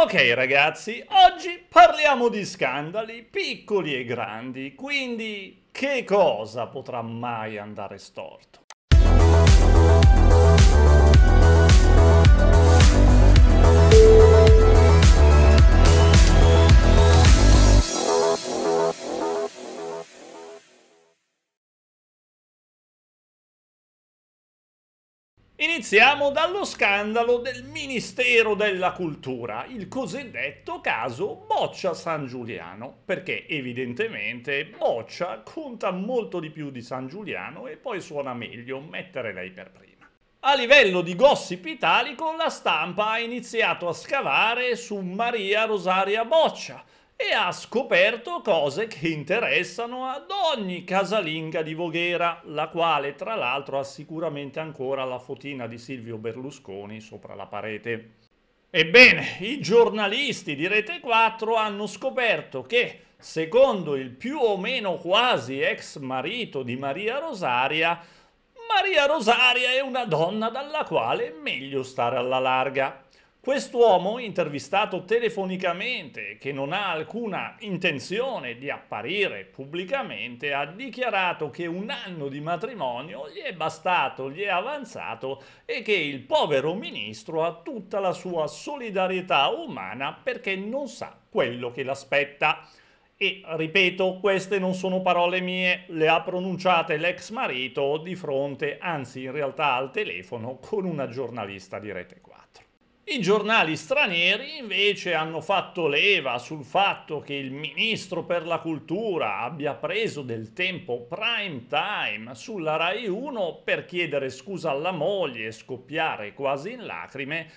Ok ragazzi, oggi parliamo di scandali piccoli e grandi, quindi che cosa potrà mai andare storto? Iniziamo dallo scandalo del Ministero della Cultura, il cosiddetto caso Boccia San Giuliano, perché evidentemente Boccia conta molto di più di San Giuliano e poi suona meglio mettere lei per prima. A livello di gossip italico, la stampa ha iniziato a scavare su Maria Rosaria Boccia, e ha scoperto cose che interessano ad ogni casalinga di Voghera, la quale tra l'altro ha sicuramente ancora la fotina di Silvio Berlusconi sopra la parete. Ebbene, i giornalisti di Rete 4 hanno scoperto che, secondo il più o meno quasi ex marito di Maria Rosaria, Maria Rosaria è una donna dalla quale è meglio stare alla larga. Quest'uomo, intervistato telefonicamente, che non ha alcuna intenzione di apparire pubblicamente, ha dichiarato che un anno di matrimonio gli è bastato, gli è avanzato e che il povero ministro ha tutta la sua solidarietà umana perché non sa quello che l'aspetta. E ripeto, queste non sono parole mie, le ha pronunciate l'ex marito di fronte, anzi in realtà al telefono, con una giornalista di Rete 4. I giornali stranieri invece hanno fatto leva sul fatto che il ministro per la cultura abbia preso del tempo prime time sulla Rai 1 per chiedere scusa alla moglie e scoppiare quasi in lacrime,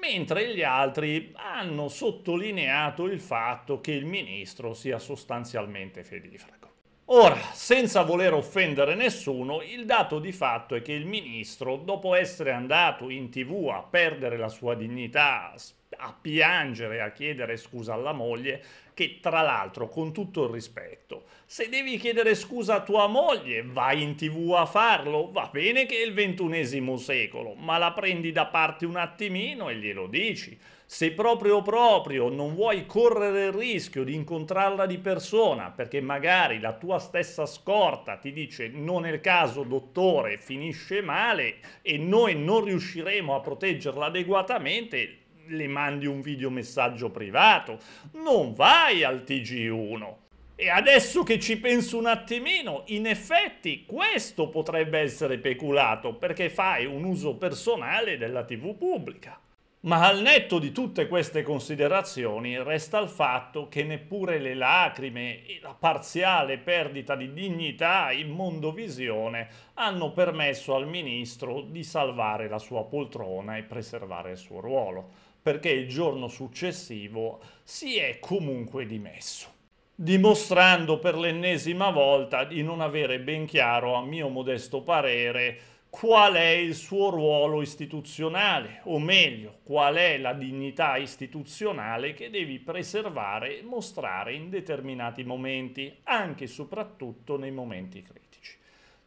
mentre gli altri hanno sottolineato il fatto che il ministro sia sostanzialmente fedifrago. Ora, senza voler offendere nessuno, il dato di fatto è che il ministro, dopo essere andato in tv a perdere la sua dignità, a piangere, a chiedere scusa alla moglie, che tra l'altro, con tutto il rispetto, se devi chiedere scusa a tua moglie, vai in tv a farlo, va bene che è il ventunesimo secolo, ma la prendi da parte un attimino e glielo dici. Se proprio proprio non vuoi correre il rischio di incontrarla di persona, perché magari la tua stessa scorta ti dice non è il caso dottore, finisce male e noi non riusciremo a proteggerla adeguatamente, le mandi un videomessaggio privato, non vai al TG1. E adesso che ci penso un attimino, in effetti questo potrebbe essere peculato perché fai un uso personale della TV pubblica. Ma al netto di tutte queste considerazioni resta il fatto che neppure le lacrime e la parziale perdita di dignità in mondovisione hanno permesso al ministro di salvare la sua poltrona e preservare il suo ruolo, perché il giorno successivo si è comunque dimesso dimostrando per l'ennesima volta di non avere ben chiaro, a mio modesto parere, qual è il suo ruolo istituzionale, o meglio, qual è la dignità istituzionale che devi preservare e mostrare in determinati momenti, anche e soprattutto nei momenti critici.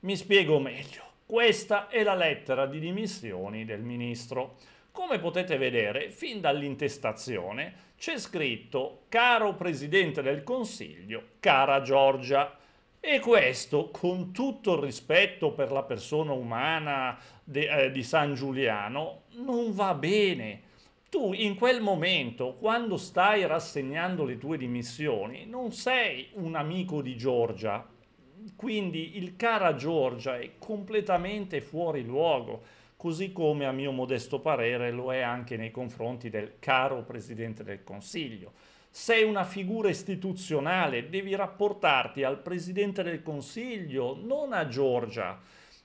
Mi spiego meglio. Questa è la lettera di dimissioni del ministro. Come potete vedere, fin dall'intestazione c'è scritto Caro Presidente del Consiglio, cara Giorgia, e questo, con tutto il rispetto per la persona umana de, eh, di San Giuliano, non va bene. Tu in quel momento, quando stai rassegnando le tue dimissioni, non sei un amico di Giorgia, quindi il cara Giorgia è completamente fuori luogo, così come a mio modesto parere lo è anche nei confronti del caro Presidente del Consiglio sei una figura istituzionale, devi rapportarti al Presidente del Consiglio, non a Giorgia.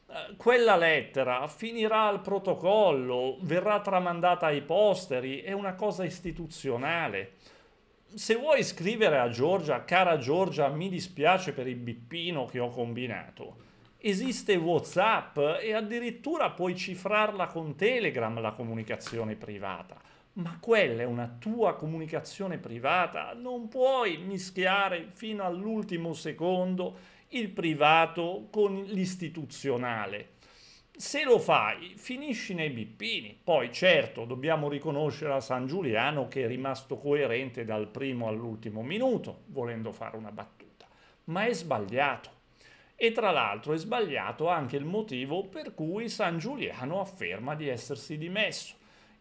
Eh, quella lettera finirà al protocollo, verrà tramandata ai posteri, è una cosa istituzionale. Se vuoi scrivere a Giorgia, cara Giorgia, mi dispiace per il bippino che ho combinato, esiste WhatsApp e addirittura puoi cifrarla con Telegram la comunicazione privata ma quella è una tua comunicazione privata, non puoi mischiare fino all'ultimo secondo il privato con l'istituzionale. se lo fai, finisci nei bippini. Poi certo, dobbiamo riconoscere a San Giuliano che è rimasto coerente dal primo all'ultimo minuto, volendo fare una battuta, ma è sbagliato. E tra l'altro è sbagliato anche il motivo per cui San Giuliano afferma di essersi dimesso.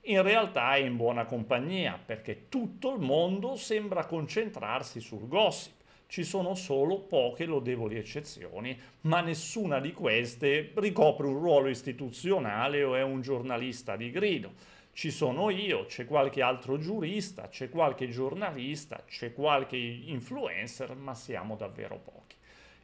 In realtà è in buona compagnia, perché tutto il mondo sembra concentrarsi sul gossip ci sono solo poche lodevoli eccezioni, ma nessuna di queste ricopre un ruolo istituzionale o è un giornalista di grido. Ci sono io, c'è qualche altro giurista, c'è qualche giornalista, c'è qualche influencer, ma siamo davvero pochi.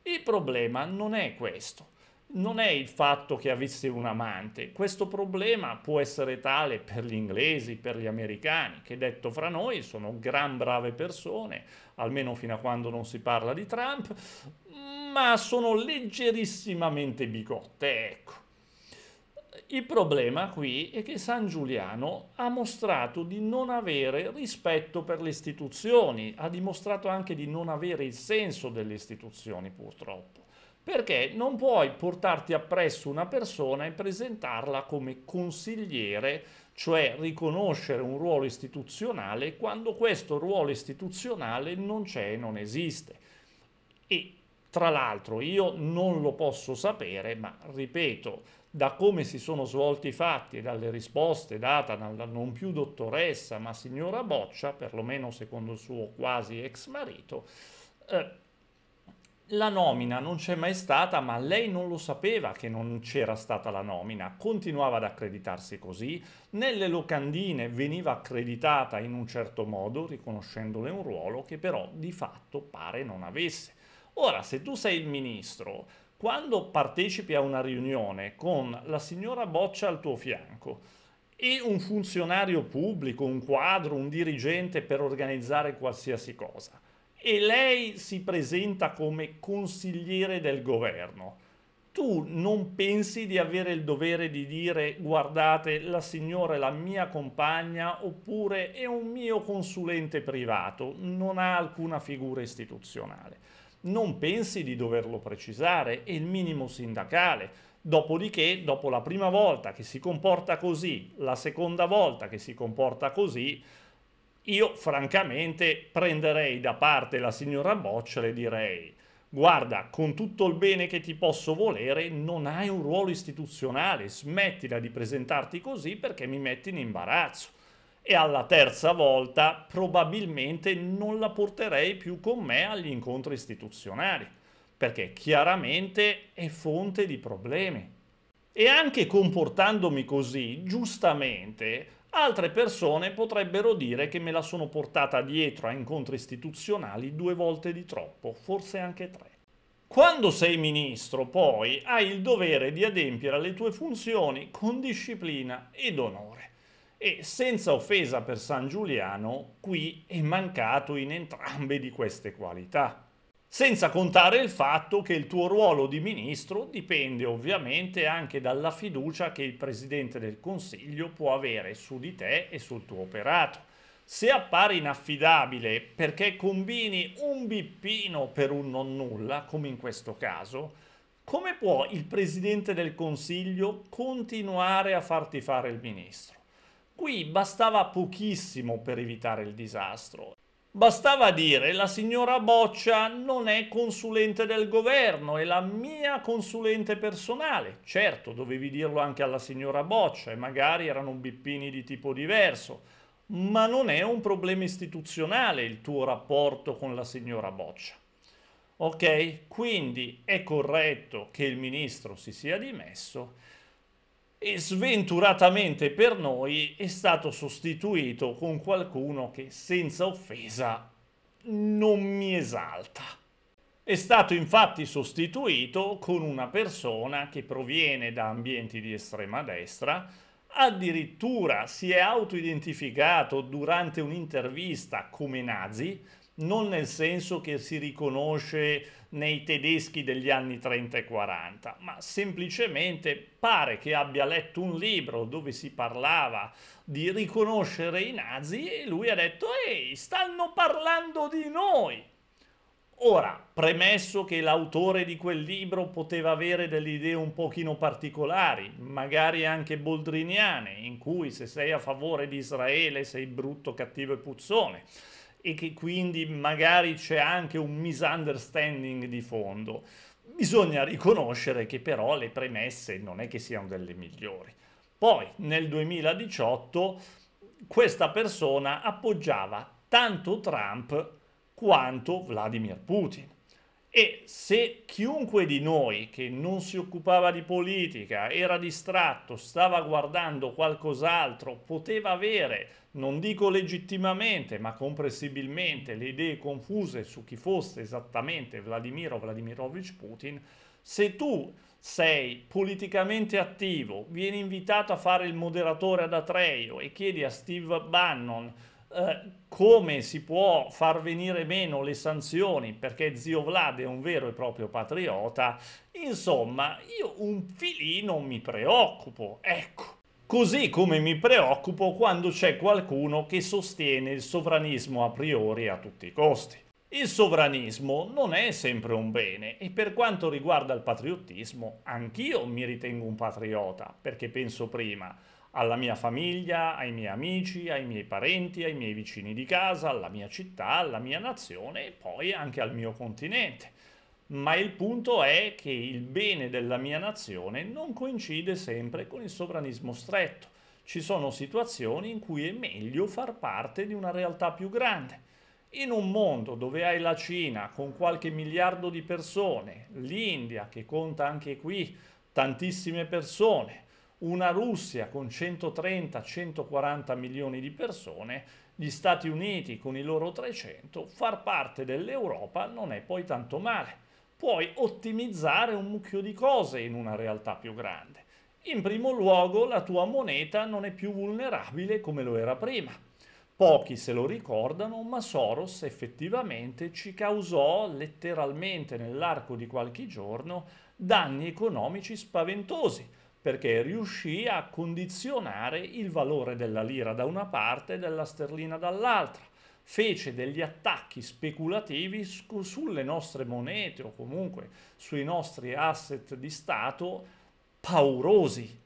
Il problema non è questo non è il fatto che avesse un amante, questo problema può essere tale per gli inglesi, per gli americani, che detto fra noi sono gran brave persone, almeno fino a quando non si parla di Trump, ma sono leggerissimamente bigotte, ecco. Il problema qui è che San Giuliano ha mostrato di non avere rispetto per le istituzioni, ha dimostrato anche di non avere il senso delle istituzioni purtroppo perché non puoi portarti appresso una persona e presentarla come consigliere, cioè riconoscere un ruolo istituzionale quando questo ruolo istituzionale non c'è e non esiste. E tra l'altro io non lo posso sapere, ma ripeto, da come si sono svolti i fatti e dalle risposte date dalla non più dottoressa ma signora Boccia, perlomeno secondo il suo quasi ex marito, eh, la nomina non c'è mai stata, ma lei non lo sapeva che non c'era stata la nomina, continuava ad accreditarsi così, nelle locandine veniva accreditata in un certo modo, riconoscendole un ruolo che però di fatto pare non avesse. Ora, se tu sei il ministro, quando partecipi a una riunione con la signora Boccia al tuo fianco e un funzionario pubblico, un quadro, un dirigente per organizzare qualsiasi cosa, e lei si presenta come consigliere del governo. Tu non pensi di avere il dovere di dire guardate la signora è la mia compagna oppure è un mio consulente privato, non ha alcuna figura istituzionale. Non pensi di doverlo precisare, è il minimo sindacale. Dopodiché, dopo la prima volta che si comporta così, la seconda volta che si comporta così, io francamente prenderei da parte la signora Boccia e direi guarda, con tutto il bene che ti posso volere, non hai un ruolo istituzionale, smettila di presentarti così perché mi metti in imbarazzo. E alla terza volta probabilmente non la porterei più con me agli incontri istituzionali, perché chiaramente è fonte di problemi. E anche comportandomi così, giustamente, Altre persone potrebbero dire che me la sono portata dietro a incontri istituzionali due volte di troppo, forse anche tre. Quando sei ministro, poi, hai il dovere di adempiere alle tue funzioni con disciplina ed onore. E senza offesa per San Giuliano, qui è mancato in entrambe di queste qualità. Senza contare il fatto che il tuo ruolo di ministro dipende ovviamente anche dalla fiducia che il Presidente del Consiglio può avere su di te e sul tuo operato. Se appare inaffidabile perché combini un bippino per un non nulla, come in questo caso, come può il Presidente del Consiglio continuare a farti fare il ministro? Qui bastava pochissimo per evitare il disastro Bastava dire la signora Boccia non è consulente del governo, è la mia consulente personale. Certo, dovevi dirlo anche alla signora Boccia e magari erano bippini di tipo diverso, ma non è un problema istituzionale il tuo rapporto con la signora Boccia. Ok? Quindi è corretto che il ministro si sia dimesso e sventuratamente per noi è stato sostituito con qualcuno che senza offesa non mi esalta. È stato infatti sostituito con una persona che proviene da ambienti di estrema destra, addirittura si è autoidentificato durante un'intervista come nazi, non nel senso che si riconosce nei tedeschi degli anni 30 e 40, ma semplicemente pare che abbia letto un libro dove si parlava di riconoscere i nazi e lui ha detto ehi, stanno parlando di noi. Ora, premesso che l'autore di quel libro poteva avere delle idee un pochino particolari, magari anche boldriniane, in cui se sei a favore di Israele sei brutto, cattivo e puzzone, e che quindi magari c'è anche un misunderstanding di fondo, bisogna riconoscere che però le premesse non è che siano delle migliori. Poi, nel 2018, questa persona appoggiava tanto Trump quanto Vladimir Putin. E se chiunque di noi che non si occupava di politica, era distratto, stava guardando qualcos'altro, poteva avere, non dico legittimamente, ma comprensibilmente, le idee confuse su chi fosse esattamente Vladimir o Vladimirovich Putin, se tu sei politicamente attivo, vieni invitato a fare il moderatore ad Atreio e chiedi a Steve Bannon eh, come si può far venire meno le sanzioni perché zio Vlad è un vero e proprio patriota, insomma, io un filino mi preoccupo, ecco. Così come mi preoccupo quando c'è qualcuno che sostiene il sovranismo a priori a tutti i costi. Il sovranismo non è sempre un bene e per quanto riguarda il patriottismo, anch'io mi ritengo un patriota, perché penso prima alla mia famiglia, ai miei amici, ai miei parenti, ai miei vicini di casa, alla mia città, alla mia nazione e poi anche al mio continente. Ma il punto è che il bene della mia nazione non coincide sempre con il sovranismo stretto. Ci sono situazioni in cui è meglio far parte di una realtà più grande. In un mondo dove hai la Cina con qualche miliardo di persone, l'India che conta anche qui tantissime persone, una Russia con 130-140 milioni di persone, gli Stati Uniti con i loro 300, far parte dell'Europa non è poi tanto male. Puoi ottimizzare un mucchio di cose in una realtà più grande. In primo luogo la tua moneta non è più vulnerabile come lo era prima. Pochi se lo ricordano, ma Soros effettivamente ci causò letteralmente nell'arco di qualche giorno danni economici spaventosi perché riuscì a condizionare il valore della lira da una parte e della sterlina dall'altra. Fece degli attacchi speculativi su, sulle nostre monete o comunque sui nostri asset di Stato paurosi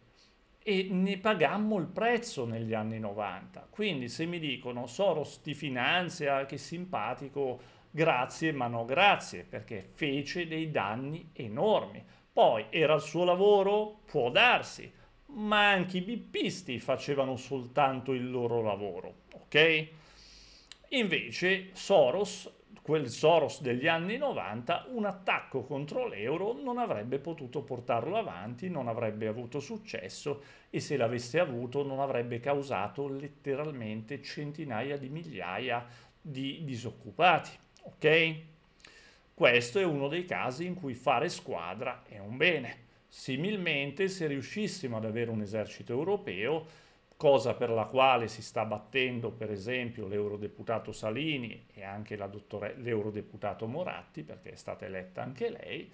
e ne pagammo il prezzo negli anni 90. Quindi se mi dicono Soros ti finanzia, che simpatico, grazie ma no grazie, perché fece dei danni enormi poi era il suo lavoro? Può darsi, ma anche i bippisti facevano soltanto il loro lavoro, ok? Invece Soros, quel Soros degli anni 90, un attacco contro l'euro non avrebbe potuto portarlo avanti, non avrebbe avuto successo e se l'avesse avuto non avrebbe causato letteralmente centinaia di migliaia di disoccupati, ok? Questo è uno dei casi in cui fare squadra è un bene. Similmente, se riuscissimo ad avere un esercito europeo, cosa per la quale si sta battendo per esempio l'eurodeputato Salini e anche l'eurodeputato Moratti, perché è stata eletta anche lei,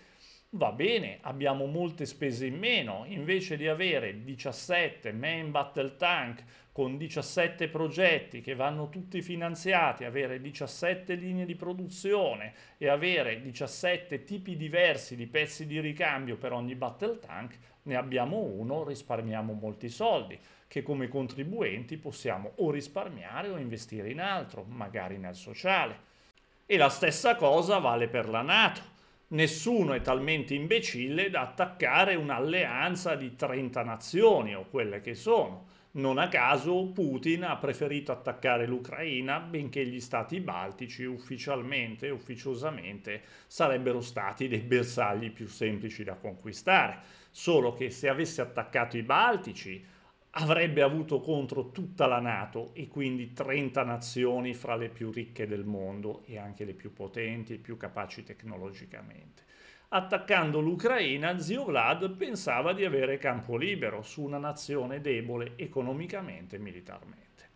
va bene, abbiamo molte spese in meno, invece di avere 17 main battle tank con 17 progetti che vanno tutti finanziati, avere 17 linee di produzione e avere 17 tipi diversi di pezzi di ricambio per ogni battle tank, ne abbiamo uno, risparmiamo molti soldi che come contribuenti possiamo o risparmiare o investire in altro, magari nel sociale. E la stessa cosa vale per la Nato nessuno è talmente imbecille da attaccare un'alleanza di 30 nazioni o quelle che sono. Non a caso Putin ha preferito attaccare l'Ucraina, benché gli stati baltici ufficialmente e ufficiosamente sarebbero stati dei bersagli più semplici da conquistare. Solo che se avesse attaccato i baltici avrebbe avuto contro tutta la Nato e quindi 30 nazioni fra le più ricche del mondo e anche le più potenti e più capaci tecnologicamente. Attaccando l'Ucraina, zio Vlad pensava di avere campo libero su una nazione debole economicamente e militarmente.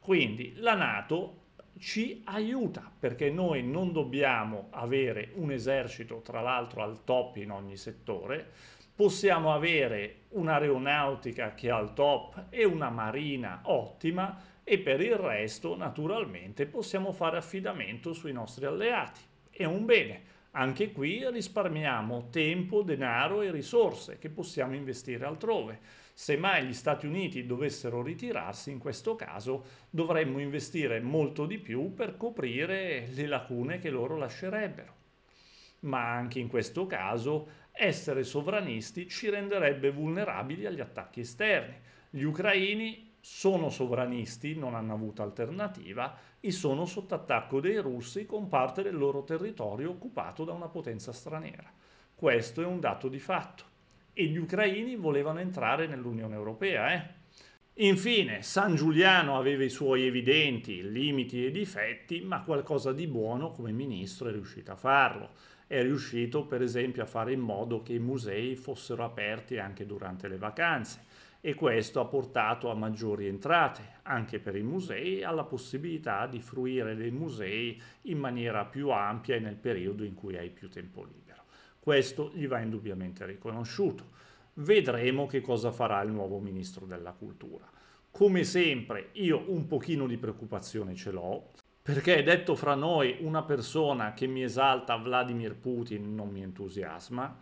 Quindi la Nato ci aiuta perché noi non dobbiamo avere un esercito, tra l'altro al top in ogni settore, possiamo avere un'aeronautica che è al top e una marina ottima e per il resto naturalmente possiamo fare affidamento sui nostri alleati è un bene. Anche qui risparmiamo tempo, denaro e risorse che possiamo investire altrove. Se mai gli Stati Uniti dovessero ritirarsi, in questo caso dovremmo investire molto di più per coprire le lacune che loro lascerebbero. Ma anche in questo caso essere sovranisti ci renderebbe vulnerabili agli attacchi esterni. Gli ucraini sono sovranisti, non hanno avuto alternativa, e sono sotto attacco dei russi con parte del loro territorio occupato da una potenza straniera. Questo è un dato di fatto. E gli ucraini volevano entrare nell'Unione Europea, eh? Infine, San Giuliano aveva i suoi evidenti limiti e difetti, ma qualcosa di buono come ministro è riuscito a farlo è riuscito per esempio a fare in modo che i musei fossero aperti anche durante le vacanze e questo ha portato a maggiori entrate anche per i musei alla possibilità di fruire dei musei in maniera più ampia e nel periodo in cui hai più tempo libero. Questo gli va indubbiamente riconosciuto. Vedremo che cosa farà il nuovo ministro della cultura. Come sempre io un pochino di preoccupazione ce l'ho, perché detto fra noi, una persona che mi esalta Vladimir Putin non mi entusiasma.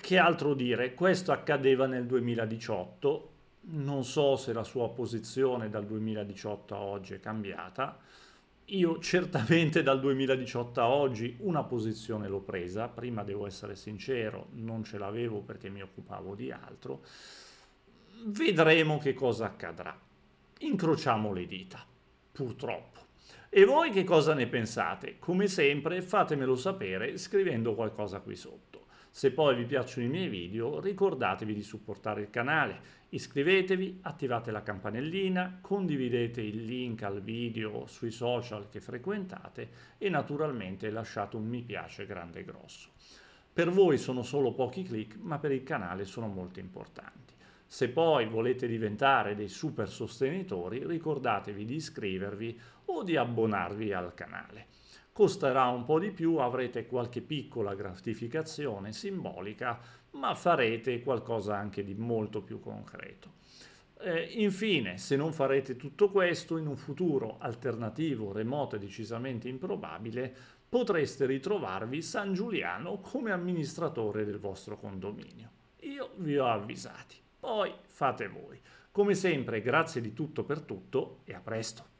Che altro dire? Questo accadeva nel 2018, non so se la sua posizione dal 2018 a oggi è cambiata. Io certamente dal 2018 a oggi una posizione l'ho presa, prima devo essere sincero, non ce l'avevo perché mi occupavo di altro. Vedremo che cosa accadrà. Incrociamo le dita, purtroppo. E voi che cosa ne pensate? Come sempre fatemelo sapere scrivendo qualcosa qui sotto. Se poi vi piacciono i miei video ricordatevi di supportare il canale, iscrivetevi, attivate la campanellina, condividete il link al video sui social che frequentate e naturalmente lasciate un mi piace grande e grosso. Per voi sono solo pochi clic ma per il canale sono molto importanti. Se poi volete diventare dei super sostenitori, ricordatevi di iscrivervi o di abbonarvi al canale. Costerà un po' di più, avrete qualche piccola gratificazione simbolica, ma farete qualcosa anche di molto più concreto. Eh, infine, se non farete tutto questo, in un futuro alternativo, remoto e decisamente improbabile, potreste ritrovarvi San Giuliano come amministratore del vostro condominio. Io vi ho avvisati. Poi fate voi. Come sempre, grazie di tutto per tutto e a presto.